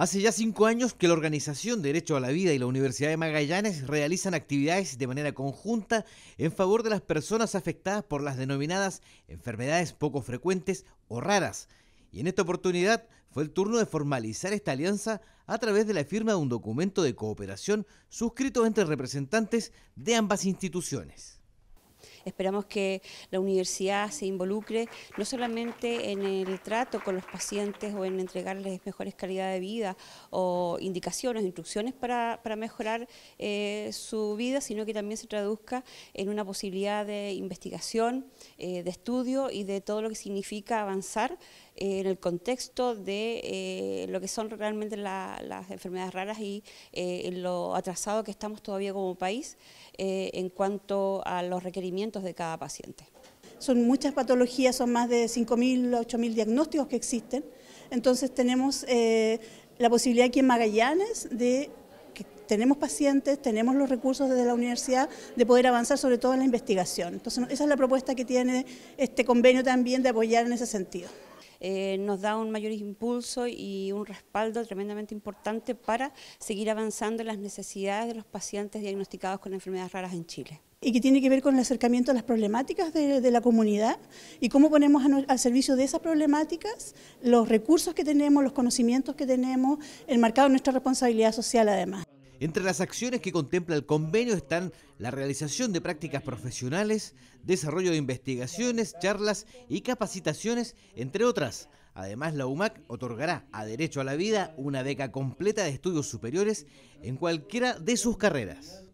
Hace ya cinco años que la organización Derecho a la Vida y la Universidad de Magallanes realizan actividades de manera conjunta en favor de las personas afectadas por las denominadas enfermedades poco frecuentes o raras. Y en esta oportunidad fue el turno de formalizar esta alianza a través de la firma de un documento de cooperación suscrito entre representantes de ambas instituciones. Esperamos que la universidad se involucre no solamente en el trato con los pacientes o en entregarles mejores calidad de vida o indicaciones, instrucciones para, mejorar eh, su vida, sino que también se traduzca en una posibilidad de investigación, eh, de estudio y de todo lo que significa avanzar en el contexto de eh, lo que son realmente las enfermedades raras y eh, en lo atrasado que estamos todavía como país eh, en cuanto a los requerimientos de cada paciente. Son muchas patologías, son más de 5.000, 8.000 diagnósticos que existen, entonces tenemos la posibilidad aquí en Magallanes de que tenemos pacientes, tenemos los recursos desde la universidad de poder avanzar sobre todo en la investigación. Entonces esa es la propuesta que tiene este convenio también de apoyar en ese sentido. Eh, nos da un mayor impulso y un respaldo tremendamente importante para seguir avanzando en las necesidades de los pacientes diagnosticados con enfermedades raras en Chile y que tiene que ver con el acercamiento a las problemáticas de, la comunidad y cómo ponemos al servicio de esas problemáticas los recursos que tenemos, los conocimientos que tenemos, enmarcado en nuestra responsabilidad social además. Entre las acciones que contempla el convenio están la realización de prácticas profesionales, desarrollo de investigaciones, charlas y capacitaciones, entre otras. Además, la UMAC otorgará a Derecho a la Vida una beca completa de estudios superiores en cualquiera de sus carreras.